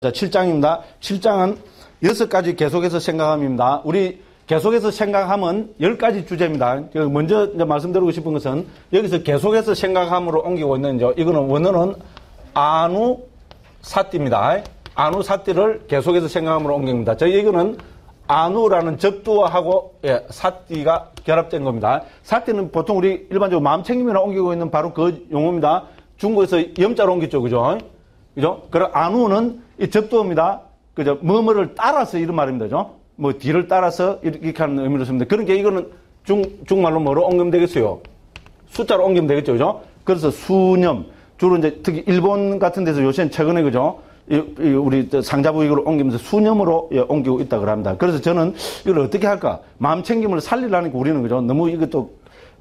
자, 7장입니다. 7장은 여섯 가지 계속해서 생각함입니다. 우리 계속해서 생각하면 열 가지 주제입니다. 먼저 말씀드리고 싶은 것은 여기서 계속해서 생각함으로 옮기고 있는 이제 이거는 원어는 아누 사띠입니다. 아누 사띠를 계속해서 생각함으로 옮깁니다. 저희 이거는 아누라는 접두어하고 예, 사띠가 결합된 겁니다. 사띠는 보통 우리 일반적으로 마음 챙김이나 옮기고 있는 바로 그 용어입니다. 중국에서 염자로 옮겼죠, 그죠? 그죠? 그럼 아누는 이 접두어입니다. 그죠? 뭐뭐를 따라서 이런 말입니다. 그죠? 뭐 뒤를 따라서 이렇게 하는 의미로 씁니다. 그러니까 이거는 중, 중말로 뭐로 옮기면 되겠어요? 숫자로 옮기면 되겠죠. 그죠? 그래서 수념. 주로 이제 특히 일본 같은 데서 요새는 최근에 그죠? 이, 이 우리 상자부 이걸 옮기면서 수념으로 예, 옮기고 있다 그럽니다. 그래서 저는 이걸 어떻게 할까? 마음 챙김을 살리려니까 우리는 그죠? 너무 이것도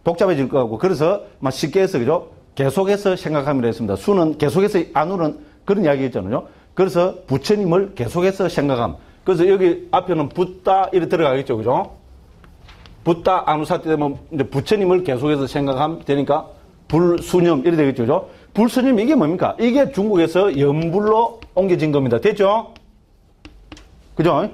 복잡해질 것 같고 그래서 막 쉽게 해서 그죠? 계속해서 생각하면 했습니다. 수는 계속해서 안으로는 그런 이야기 했잖아요. 그래서 부처님을 계속해서 생각함. 그래서 여기 앞에는 붓다 이렇게 들어가겠죠. 그죠? 붓다 아무사때 되면 이제 부처님을 계속해서 생각함 되니까 불수념 이렇게 되겠죠. 그죠? 불수념 이게 뭡니까? 이게 중국에서 연불로 옮겨진 겁니다. 됐죠? 그죠?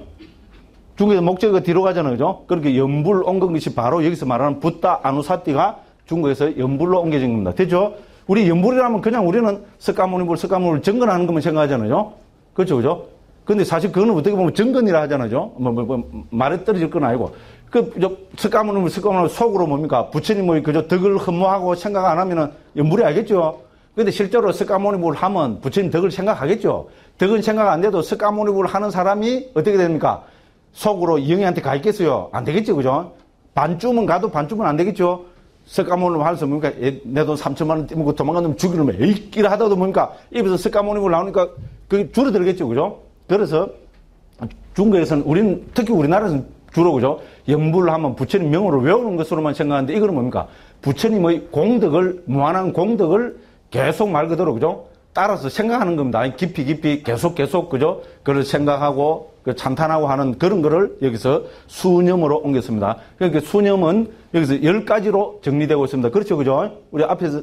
중국에서 목적어가 뒤로 가잖아요. 그죠? 그렇게 연불 옮긴 것이 바로 여기서 말하는 붓다 아누사띠가 중국에서 연불로 옮겨진 겁니다. 됐죠? 우리 연불이라면 그냥 우리는 석가모니불, 석가모니불 정건하는 것만 생각하잖아요. 그렇죠, 그죠? 근데 사실 그거는 어떻게 보면 정건이라 하잖아요. 뭐, 뭐, 뭐 말에 떨어질 건 아니고. 그, 석가모니불, 석가모니불 속으로 뭡니까? 부처님의 그저 덕을 흠모하고 생각 안 하면은 연불이 알겠죠? 근데 실제로 석가모니불 하면 부처님 덕을 생각하겠죠? 덕은 생각 안 돼도 석가모니불 하는 사람이 어떻게 됩니까? 속으로 이영이한테 가 있겠어요? 안 되겠죠, 그죠? 반쯤은 가도 반쯤은 안 되겠죠? 석가모니를 할수 뭡니까? 내 돈 3천만 원 떼먹고 도망가면 죽이려면 에이끼를 하다도 뭡니까? 입에서 석가모니를 나오니까 그게 줄어들겠죠, 그죠? 그래서 중국에서는 우리는 특히 우리나라에서는 주로 그죠? 영불을 하면 부처님 명으로 외우는 것으로만 생각하는데 이거는 뭡니까? 부처님의 공덕을 무한한 공덕을 계속 말 그대로 그죠? 따라서 생각하는 겁니다. 깊이 깊이 계속 계속 그죠? 그걸 생각하고 그 찬탄하고 하는 그런 거를 여기서 수념으로 옮겼습니다. 그러니까 수념은 여기서 열 가지로 정리되고 있습니다. 그렇죠, 그죠? 우리 앞에서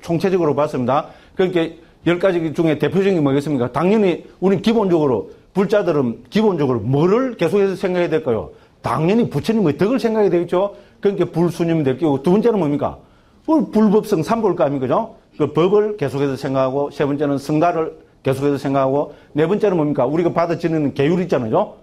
총체적으로 봤습니다. 그러니까 열 가지 중에 대표적인 게 뭐겠습니까? 당연히 우리는 기본적으로 불자들은 기본적으로 뭐를 계속해서 생각해야 될까요? 당연히 부처님의 덕을 생각해야 되겠죠. 그러니까 불수념이 될 거고 두 번째는 뭡니까? 불법성 삼볼감이 그죠? 그 법을 계속해서 생각하고 세 번째는 성가를 계속해서 생각하고 네 번째는 뭡니까? 우리가 받아지는 계율 있잖아요.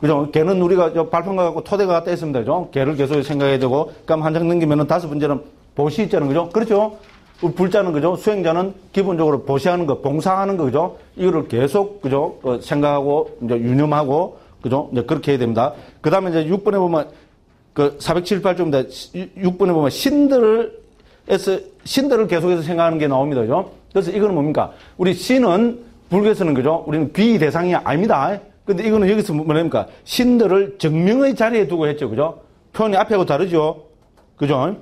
그죠? 개는 우리가 발판과 갖고 토대가 갖다 있습니다. 그죠? 개를 계속 생각해야 되고, 그럼 한 장 넘기면은 다섯 번째는 보시 있잖아요. 그죠? 그렇죠? 불자는 그죠? 수행자는 기본적으로 보시하는 거, 봉사하는 거, 그죠? 이거를 계속, 그죠? 어, 생각하고, 이제 유념하고, 그죠? 이제 그렇게 해야 됩니다. 그 다음에 이제 6번에 보면, 그 478조입니다. 6번에 보면 신들을, 신들을 계속해서 생각하는 게 나옵니다. 그죠? 그래서 이거는 뭡니까? 우리 신은 불교에서는 그죠? 우리는 귀 대상이 아닙니다. 근데 이거는 여기서 뭐랍니까? 신들을 정명의 자리에 두고 했죠. 그죠? 표현이 앞에하고 다르죠? 그죠?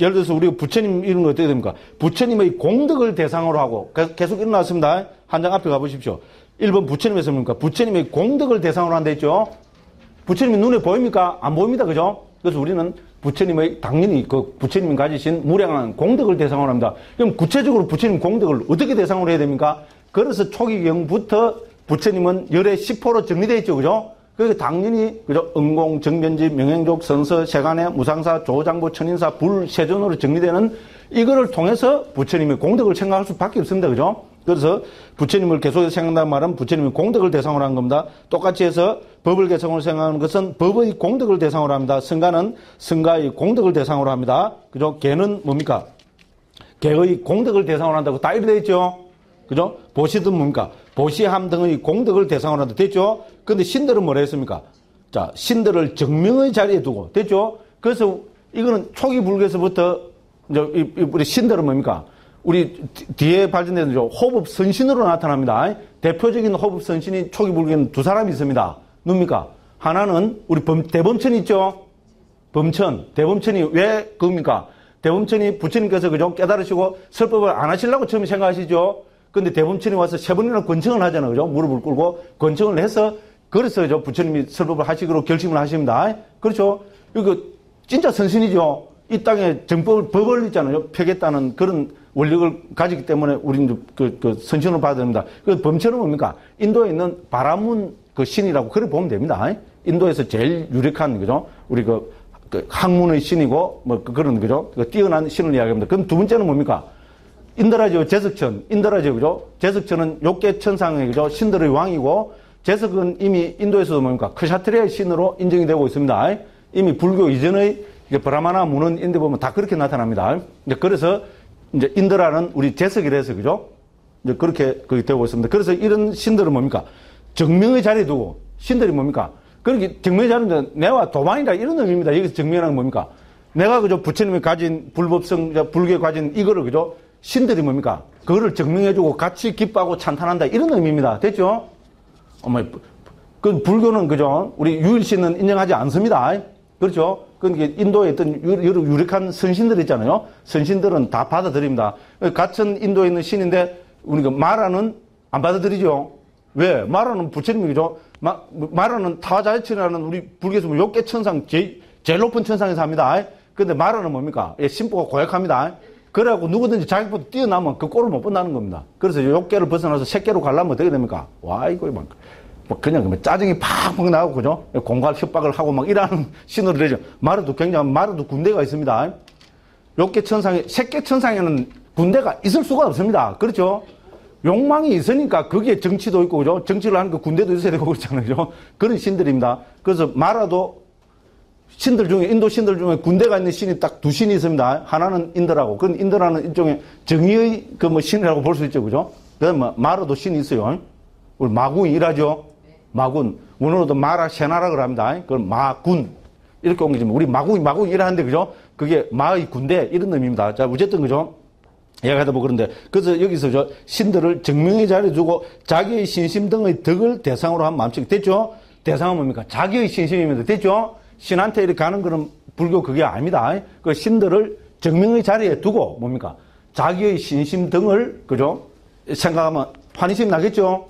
예를 들어서 우리가 부처님 이런 거 어떻게 됩니까? 부처님의 공덕을 대상으로 하고 계속 일어났습니다. 한 장 앞에 가보십시오. 1번 부처님에서 뭡니까? 부처님의 공덕을 대상으로 한다 했죠? 부처님이 눈에 보입니까? 안 보입니다. 그죠? 그래서 우리는 부처님의 당연히 그 부처님이 가지신 무량한 공덕을 대상으로 합니다. 그럼 구체적으로 부처님 공덕을 어떻게 대상으로 해야 됩니까? 그래서 초기경부터 부처님은 열의 10호로 정리되어 있죠. 그죠? 그게 당연히 그죠? 응공, 정변지, 명행족, 선서, 세간의 무상사, 조장부, 천인사, 불, 세존으로 정리되는 이거를 통해서 부처님의 공덕을 생각할 수밖에 없습니다. 그죠? 그래서 부처님을 계속해서 생각한다는 말은 부처님의 공덕을 대상으로 한 겁니다. 똑같이 해서 법을 개성으로 생각하는 것은 법의 공덕을 대상으로 합니다. 성가는 성가의 공덕을 대상으로 합니다. 그죠? 개는 뭡니까? 개의 공덕을 대상으로 한다고 다 되어 있죠? 그죠? 보시든 뭡니까? 보시함 등의 공덕을 대상으로 한다. 됐죠? 근데 신들은 뭐라 했습니까? 자, 신들을 정명의 자리에 두고. 됐죠? 그래서 이거는 초기 불교에서부터 이제 우리 신들은 뭡니까? 우리 뒤에 발전되는 호법 선신으로 나타납니다. 대표적인 호법 선신이 초기 불교에는 두 사람이 있습니다. 누굽니까? 하나는 우리 범, 대범천 있죠? 범천. 대범천이 왜 그겁니까? 대범천이 부처님께서 그죠? 깨달으시고 설법을 안 하시려고 처음에 생각하시죠? 근데 대범천이 와서 세 번이나 권청을 하잖아요. 그죠? 무릎을 꿇고 권청을 해서 그래서 저 부처님이 설법을 하시기로 결심을 하십니다. 그렇죠? 이거 진짜 선신이죠. 이 땅에 정법을 법을 있잖아요. 펴겠다는 그런 원력을 가지기 때문에 우리는 그, 그 선신을 받아야 됩니다. 그 범처는 뭡니까? 인도에 있는 바라문 그 신이라고 그렇게 보면 됩니다. 인도에서 제일 유력한 그죠? 우리 그, 그 학문의 신이고 뭐그 그런 그죠? 그 뛰어난 신을 이야기합니다. 그럼 두 번째는 뭡니까? 인드라죠 제석천, 인드라죠 그죠? 제석천은 욕계 천상의 그죠? 신들의 왕이고 제석은 이미 인도에서도 뭡니까? 크샤트리아의 신으로 인정이 되고 있습니다. 이미 불교 이전의 브라마나 문헌 인데 보면 다 그렇게 나타납니다. 그래서 이제 인드라는 우리 제석이라서 그죠? 이제 그렇게 그게 되고 있습니다. 그래서 이런 신들은 뭡니까? 증명의 자리에 두고 신들이 뭡니까? 그렇게 증명의 자리는 내와 도망이다 이런 의미입니다. 여기서 증명이라는 뭡니까? 내가 그저 부처님이 가진 불법성 불교에 가진 이거를 그죠? 신들이 뭡니까? 그거를 증명해주고 같이 기뻐하고 찬탄한다 이런 의미입니다. 됐죠? 어머, 그 불교는 그죠? 우리 유일신은 인정하지 않습니다. 그렇죠? 그러니까 인도에 있던 여러 유력한 선신들 있잖아요. 선신들은 다 받아들입니다. 같은 인도에 있는 신인데 우리가 마라는 안 받아들이죠. 왜? 마라는 부처님이죠. 마, 마라는 타자이치라는 우리 불교에서 욕계 천상 제일, 제일 높은 천상에서 합니다. 근데 마라는 뭡니까? 예, 심보가 고약합니다. 그래갖고 누구든지 자기보다 뛰어나면 그 꼴을 못 본다는 겁니다. 그래서 욕계를 벗어나서 새끼로 가려면 어떻게 됩니까? 와, 이거 막, 뭐 그냥 뭐 짜증이 팍팍 나고, 그죠? 공갈 협박을 하고 막 이러는 신호를 내죠. 마르도 굉장히, 마르도 군대가 있습니다. 욕계 천상에, 새끼 천상에는 군대가 있을 수가 없습니다. 그렇죠? 욕망이 있으니까 거기에 정치도 있고, 그죠? 정치를 하는 그 군대도 있어야 되고 그렇잖아요. 그죠? 그런 신들입니다. 그래서 마라도 신들 중에 인도 신들 중에 군대가 있는 신이 딱 두 신이 있습니다. 하나는 인도라고. 그건 인도라는 일종의 정의의 그 뭐 신이라고 볼 수 있죠, 그죠? 그다음 뭐 마라도 신이 있어요. 우리 마군이 일하죠. 마군. 원어로도 마라 세나라 그럽니다. 그걸 마군 이렇게 옮기지만 우리 마군이 마군이 일하는데 그죠? 그게 마의 군대 이런 의미입니다. 자 어쨌든 그죠? 이야기하다 보고 그런데 그래서 여기서 저 신들을 증명의 자리에 두고 자기의 신심 등의 덕을 대상으로 한 마음씩 됐죠? 대상은 뭡니까? 자기의 신심입니다. 됐죠? 신한테 이렇게 가는 거는 불교 그게 아닙니다. 그 신들을 정명의 자리에 두고 뭡니까? 자기의 신심 등을 그죠? 생각하면 환희심 나겠죠?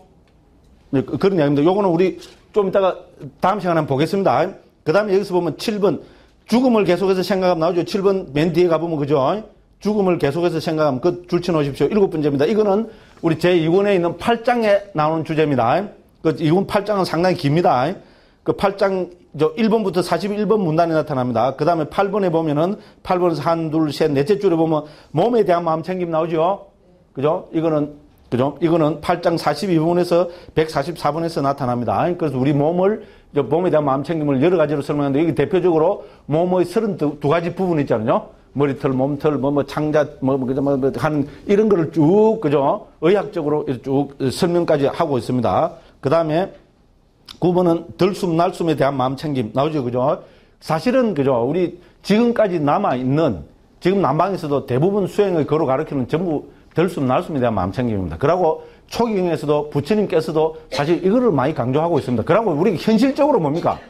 네, 그, 그런 이야기입니다. 요거는 우리 좀 이따가 다음 시간에 한번 보겠습니다. 그 다음에 여기서 보면 7번 죽음을 계속해서 생각하면 나오죠. 7번 맨 뒤에 가보면 그죠? 죽음을 계속해서 생각하면 그 줄쳐 놓으십시오. 일곱 번째입니다. 이거는 우리 제2권에 있는 8장에 나오는 주제입니다. 그 2권 8장은 상당히 깁니다. 그 8장 저 1번부터 41번 문단이 나타납니다. 그 다음에 8번에 보면은 8번에서 한, 둘, 셋, 넷째 줄에 보면 몸에 대한 마음 챙김 나오죠? 그죠? 이거는, 그죠? 이거는 8장 42번에서 144번에서 나타납니다. 그래서 우리 몸을, 몸에 대한 마음 챙김을 여러 가지로 설명하는데 여기 대표적으로 몸의 32가지 부분 있잖아요. 머리털, 몸털, 뭐, 뭐, 창자, 뭐, 뭐, 뭐, 뭐, 한, 이런 거를 쭉, 그죠? 의학적으로 쭉 설명까지 하고 있습니다. 그 다음에 9번은 들숨, 날숨에 대한 마음 챙김. 나오죠, 그죠? 사실은, 그죠? 우리 지금까지 남아있는, 지금 남방에서도 대부분 수행의 거로 가르치는 전부 들숨, 날숨에 대한 마음 챙김입니다. 그러고 초기경에서도 부처님께서도 사실 이거를 많이 강조하고 있습니다. 그러고 우리 현실적으로 뭡니까?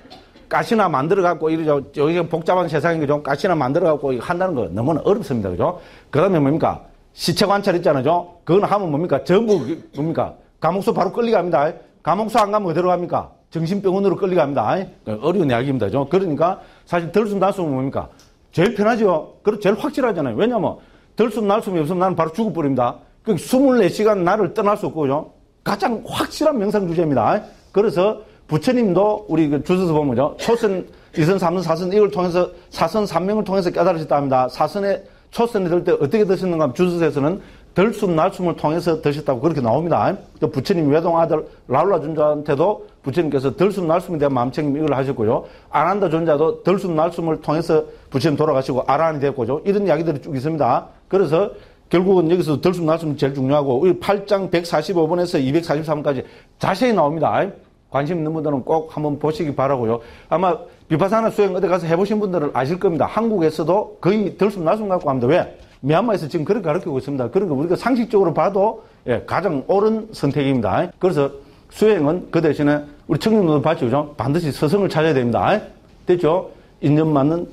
가시나 만들어갖고, 이러죠. 여기 복잡한 세상인 거죠. 가시나 만들어갖고 한다는 거 너무나 어렵습니다. 그죠? 그 다음에 뭡니까? 시체 관찰 있잖아요. 그건 하면 뭡니까? 전부 뭡니까? 감옥소 바로 끌리갑니다. 감옥소 안 가면 어디로 갑니까? 정신병원으로 끌려갑니다. 어려운 이야기입니다. 그러니까 사실 덜숨 날숨은 뭡니까? 제일 편하죠. 그리고 제일 확실하잖아요. 왜냐면 덜숨 날숨이 없으면 나는 바로 죽어버립니다. 그 24시간 나를 떠날 수 없고 요. 가장 확실한 명상 주제입니다. 그래서 부처님도 우리 그 주소서 보면 요. 초선, 이선, 삼선, 사선 이걸 통해서 사선, 삼명을 통해서 깨달으셨다 합니다. 사선에 초선이 될 때 어떻게 드셨는가 주소서에서는 덜숨 날숨을 통해서 드셨다고 그렇게 나옵니다. 그 부처님 외동 아들 라울라 존자한테도 부처님께서 덜숨 날숨에 대한 마음챙김 이걸 하셨고요. 아난다 존자도 덜숨 날숨을 통해서 부처님 돌아가시고 아란이 됐고죠. 이런 이야기들이 쭉 있습니다. 그래서 결국은 여기서 덜숨 날숨이 제일 중요하고 8장 145번에서 243번까지 자세히 나옵니다. 관심 있는 분들은 꼭 한번 보시기 바라고요. 아마 비파사나 수행 어디 가서 해보신 분들은 아실 겁니다. 한국에서도 거의 덜숨 날숨 갖고 합니다. 왜? 미얀마에서 지금 그렇게 가르치고 있습니다. 그러니까 우리가 상식적으로 봐도 예, 가장 옳은 선택입니다. 그래서 수행은 그 대신에 우리 청년들도 봤죠. 그죠? 반드시 서성을 찾아야 됩니다. 됐죠? 인연 맞는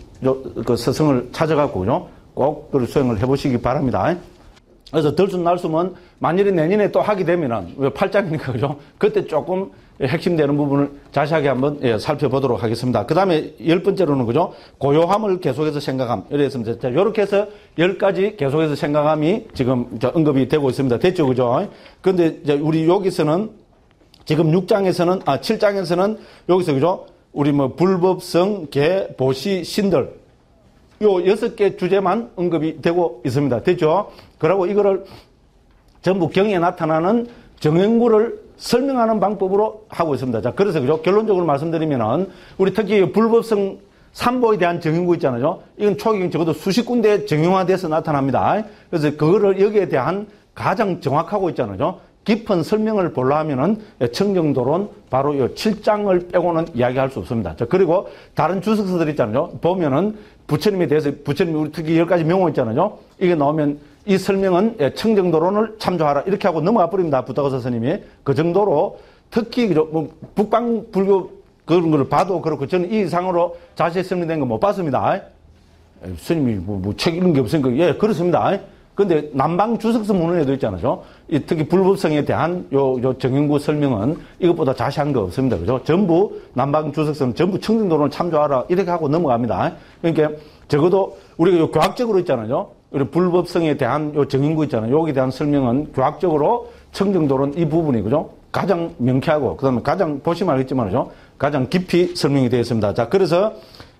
그 서성을 찾아갖고, 그죠? 꼭그 수행을 해보시기 바랍니다. 그래서 들숨 날숨은 만일에 내년에 또 하게 되면은 왜 팔짱이니까 그죠? 그때 조금 핵심되는 부분을 자세하게 한번 예, 살펴보도록 하겠습니다. 그 다음에 열 번째로는 그죠? 고요함을 계속해서 생각함. 이랬습니다. 자, 이렇게 해서 열 가지 계속해서 생각함이 지금 언급이 되고 있습니다. 됐죠? 그죠? 근데 우리 여기서는 지금 6장에서는, 아, 7장에서는 여기서 그죠? 우리 뭐 불법성, 개, 보시, 신들. 요 여섯 개 주제만 언급이 되고 있습니다. 됐죠? 그리고 이거를 전부 경에 나타나는 정형구를 설명하는 방법으로 하고 있습니다. 자, 그래서 그죠? 결론적으로 말씀드리면은 우리 특히 불법성 삼보에 대한 정형구 있잖아요. 이건 초기 적어도 수십 군데 정형화돼서 나타납니다. 그래서 그거를 여기에 대한 가장 정확하고 있잖아요. 깊은 설명을 보려 하면은 청정도론 바로 이 7장을 빼고는 이야기할 수 없습니다. 자, 그리고 다른 주석서들 있잖아요. 보면은 부처님에 대해서 부처님 우리 특히 열 가지 명호 있잖아요. 이게 나오면 이 설명은 청정도론을 참조하라 이렇게 하고 넘어가 버립니다. 부다거사 스님이 그 정도로 특히 뭐 북방 불교 그런 걸 봐도 그렇고 저는 이 이상으로 자세히 설명된 거 못 봤습니다. 스님이 뭐, 뭐책 읽은 게 없으니까 예 그렇습니다. 근데 남방 주석서 문헌에도 있잖아요. 이 특히 불법성에 대한 요, 요 정형구 설명은 이것보다 자세한 거 없습니다. 그죠? 전부 남방 주석서는 전부 청정도론을 참조하라 이렇게 하고 넘어갑니다. 그러니까 적어도 우리가 요 교학적으로 있잖아요. 우리 불법성에 대한 요 정형구 있잖아요. 여기에 대한 설명은 교학적으로 청정도론 이 부분이 그죠? 가장 명쾌하고 그다음에 가장 보시면 알겠지만요. 가장 깊이 설명이 되어 있습니다. 자, 그래서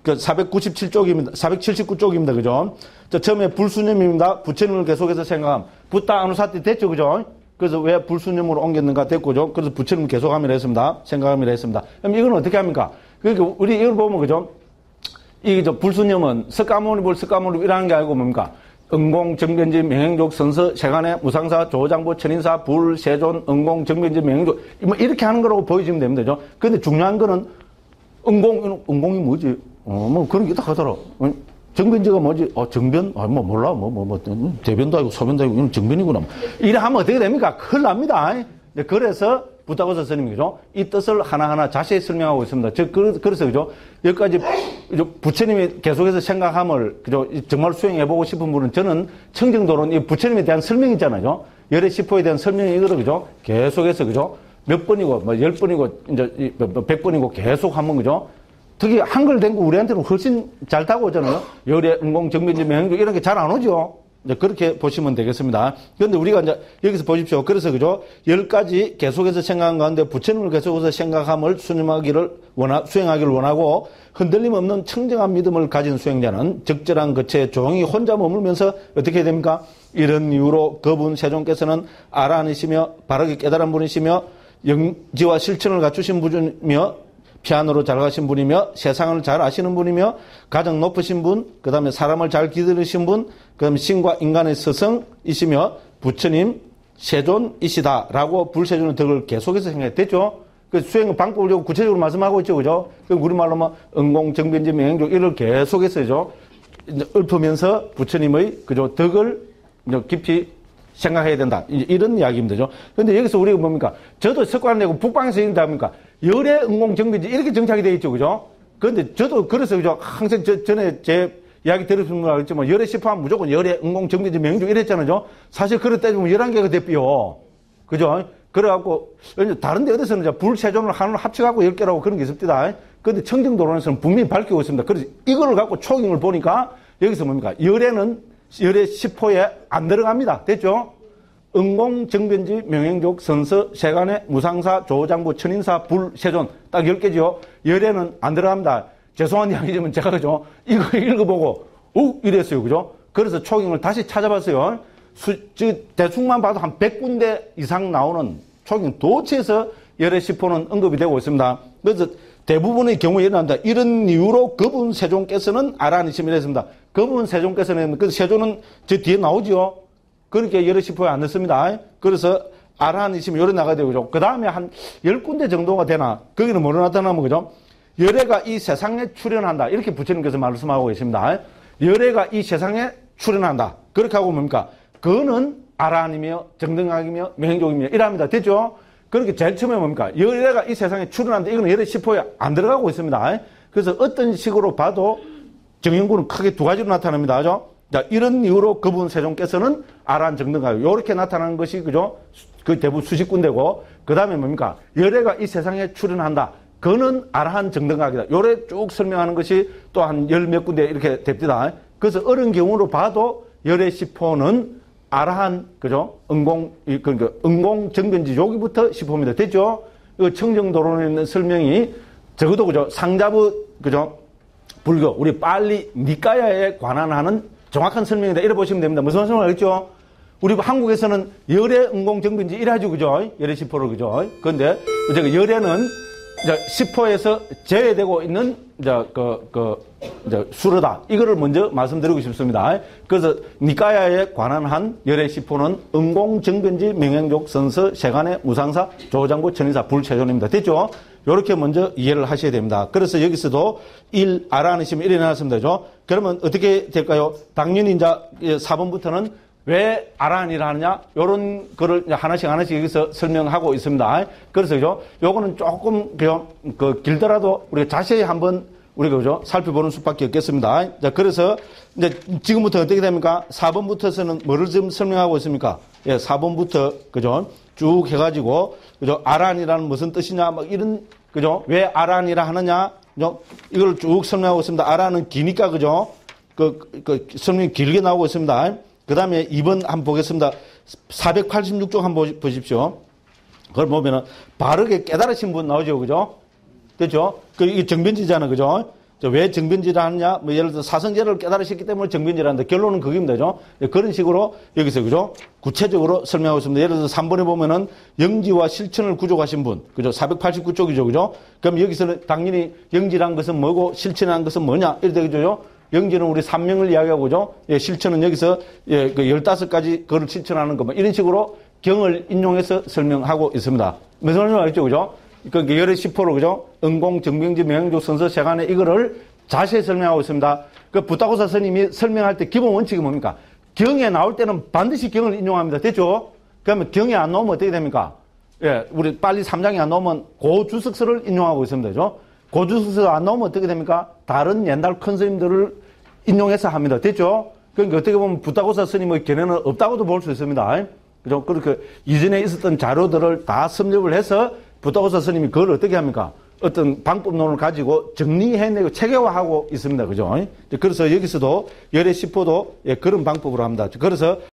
그 497쪽입니다. 479쪽입니다. 그죠? 자, 처음에 불수념입니다. 부처님을 계속해서 생각함. 부타 아누사티 됐죠. 그죠? 그래서 왜 불수념으로 옮겼는가 됐고죠. 그래서 부처님을 계속함이라 했습니다. 생각함이라 했습니다. 그럼 이건 어떻게 합니까? 그러니까 우리 이걸 보면 그죠? 이 불수념은 석가모니불 석가모니 이라는 게 아니고 뭡니까? 응공, 정변지, 명행족, 선서, 세간의 무상사, 조장부, 천인사, 불, 세존, 응공, 정변지, 명행족. 뭐 이렇게 하는 거라고 보여지면 됩니다. 죠 근데 중요한 거는 응공, 응공이 뭐지? 어, 뭐 그런 게딱 하더라. 어? 정변지가 뭐지? 어, 정변? 아, 뭐 몰라. 뭐, 뭐, 뭐, 대변도 아니고 소변도 아니고 이건 정변이구나. 이래 하면 어떻게 됩니까? 큰일 납니다. 그래서 부타고사 스님이 그죠? 이 뜻을 하나하나 자세히 설명하고 있습니다. 즉, 그래서 그죠? 여기까지 부처님이 계속해서 생각함을 그죠? 정말 수행해보고 싶은 분은 저는 청정도론 이 부처님에 대한 설명이 있잖아요. 열의 시포에 대한 설명이 이거로 그죠? 계속해서 그죠? 몇 번이고, 뭐, 열 번이고, 이제, 뭐, 뭐, 백 번이고 계속 한번 그죠? 특히 한글 된 거 우리한테는 훨씬 잘 타고 오잖아요. 열의 응공, 정변지, 명행조 이런 게 잘 안 오죠. 그렇게 보시면 되겠습니다. 그런데 우리가 이제 여기서 보십시오. 그래서 그죠? 열 가지 계속해서 생각한 가운데 부처님을 계속해서 생각함을 수념하기를 원하, 수행하기를 원하고 흔들림 없는 청정한 믿음을 가진 수행자는 적절한 거체에 조용히 혼자 머물면서 어떻게 됩니까? 이런 이유로 그분 세종께서는 아라니시며 바르게 깨달은 분이시며 영지와 실천을 갖추신 분이며 피아노로 잘 가신 분이며 세상을 잘 아시는 분이며 가장 높으신 분, 그 다음에 사람을 잘 기다리신 분, 그 다음에 신과 인간의 스승이시며 부처님 세존이시다라고 불세존의 덕을 계속해서 생각했죠. 그 수행 방법을 구체적으로 말씀하고 있죠. 그죠? 그 우리말로 뭐 응공, 정변지, 명행조 이를 계속해서죠. 읊으면서 부처님의 그죠 덕을 깊이 생각해야 된다. 이런 이야기입니다. 그런데 여기서 우리가 뭡니까? 저도 석관 내고 북방에서 있는다 합니까? 열의 응공정비지 이렇게 정착이 되어 있죠. 그죠? 그런데 저도 그래서 그죠? 항상 저, 전에 제 이야기 들으신 분 알겠지만 열의 시파하면 무조건 열의 응공정비지 명중 이랬잖아요. 사실 그럴 때면 11개가 대비요. 그죠? 그래갖고, 다른 데 어디서는 이제 불세존을 하나 합쳐갖고 10개라고 그런 게 있습니다. 근데 청정도론에서는 분명히 밝히고 있습니다. 그래서 이거를 갖고 초경을 보니까 여기서 뭡니까? 열에는 열의 10호에 안 들어갑니다. 됐죠? 응공, 정변지, 명행족, 선서, 세간의 무상사, 조장부, 천인사, 불, 세존 딱 10개죠. 열에는 안 들어갑니다. 죄송한 이야기지만 제가 그죠? 이거 읽어보고 우 이랬어요. 그죠? 그래서 초경을 다시 찾아봤어요. 수, 저, 대충만 봐도 한 100군데 이상 나오는 초경 도체에서 열의 10호는 언급이 되고 있습니다. 그래서 대부분의 경우에 일어난다. 이런 이유로 그분 세종께서는 아라니심이라 했습니다. 그분 세종께서는 그 세종은 저 뒤에 나오죠. 그렇게 여러 시포에 안 넣습니다. 그래서 아라한이시면 열에 나가야 되고, 그 다음에 한 열 군데 정도가 되나, 거기는 뭐로 나타나면, 그죠? 열애가 이 세상에 출현한다. 이렇게 부처님께서 말씀하고 계십니다. 열애가 이 세상에 출현한다. 그렇게 하고 뭡니까? 그거는 아라한이며 정등학이며 명행족이며 이랍니다. 됐죠? 그렇게 제일 처음에 뭡니까? 열애가 이 세상에 출현한다. 이거는 열애 시포에 안 들어가고 있습니다. 그래서 어떤 식으로 봐도 정형구는 크게 두 가지로 나타납니다. 그죠? 자, 이런 이유로 그분 세종께서는 아란 정등가요. 요렇게 나타나는 것이, 그죠? 수- 그 대부분 수십 군데고, 그 다음에 뭡니까? 열애가 이 세상에 출현한다. 그는 아라한 정등각이다. 요래 쭉 설명하는 것이 또 한 열 몇 군데 이렇게 됩니다. 그래서 어른 경우로 봐도 열애 시포는 아라한, 그죠? 이, 그러니까 응공 정변지 여기부터 시포입니다. 됐죠? 이 청정도론에 있는 설명이 적어도 그죠? 상자부, 그죠? 불교, 우리 빨리 니까야에 관한 하는 정확한 설명이다. 이래 보시면 됩니다. 무슨 말씀을 알겠죠? 우리 한국에서는 열애 응공 정변지 이래가지고 그죠? 열애 시포를 그죠? 그런데 이제 열애는 이제 시포에서 제외되고 있는 이제 그, 그, 이제 수르다. 이거를 먼저 말씀드리고 싶습니다. 그래서 니까야에 관한 한 열애 시포는 응공 정변지 명행족 선서 세간의 무상사 조장부 천인사 불체존입니다. 됐죠? 요렇게 먼저 이해를 하셔야 됩니다. 그래서 여기서도 일 알아내시면 나왔습니다. 죠 그러면 어떻게 될까요? 당연히 이제 4번부터는 왜 아란이라 하느냐? 요런 거를 하나씩 하나씩 여기서 설명하고 있습니다. 그래서 죠 요거는 조금 그, 그 길더라도 우리가 자세히 한번 우리가 그죠? 살펴보는 수밖에 없겠습니다. 자, 그래서 이제 지금부터 어떻게 됩니까? 4번부터서는 뭐를 지금 설명하고 있습니까? 예, 4번부터 그죠? 쭉 해가지고 그죠? 아란이라는 무슨 뜻이냐? 막 이런 그죠? 왜 아란이라 하느냐? 그죠? 이걸 쭉 설명하고 있습니다. 아란은 기니까 그죠? 그, 그 설명이 길게 나오고 있습니다. 그 다음에 2번 한번 보겠습니다. 486쪽 한번 보십시오. 그걸 보면은 바르게 깨달으신 분 나오죠. 그죠? 그죠? 그, 이게 정변지잖아. 그죠? 저왜 정변지를 하느냐? 뭐 예를 들어 사성제를 깨달으셨기 때문에 정변지를 하는데 결론은 그겁니다. 그죠? 예, 그런 식으로 여기서 그죠? 구체적으로 설명하고 있습니다. 예를 들어서 3번에 보면은 영지와 실천을 구족하신 분. 그죠? 489쪽이죠. 그죠? 그럼 여기서는 당연히 영지란 것은 뭐고 실천한 것은 뭐냐? 이렇게 되죠. 영지는 우리 삼명을 이야기하고 그죠? 예, 실천은 여기서 예, 그 15가지 그를 실천하는 것. 뭐 이런 식으로 경을 인용해서 설명하고 있습니다. 무슨 말인지 알죠? 그죠? 그 열의 10%로 그죠? 응공, 정병지, 명행조, 선서, 세간에 이거를 자세히 설명하고 있습니다. 그 부타고사 스님이 설명할 때 기본 원칙이 뭡니까? 경에 나올 때는 반드시 경을 인용합니다. 됐죠? 그러면 경에 안 나오면 어떻게 됩니까? 예, 우리 빨리 3장에 안 나오면 고주석서를 인용하고 있습니다. 그죠? 고주석서 안 나오면 어떻게 됩니까? 다른 옛날 큰 스님들을 인용해서 합니다. 됐죠? 그러니까 어떻게 보면 부타고사 스님의 견해는 없다고도 볼 수 있습니다. 그죠? 그렇게 이전에 있었던 자료들을 다 섭렵을 해서 부타고사 스님이 그걸 어떻게 합니까? 어떤 방법론을 가지고 정리해내고 체계화하고 있습니다. 그죠? 그래서 여기서도 열의 시포도 예, 그런 방법으로 합니다. 그래서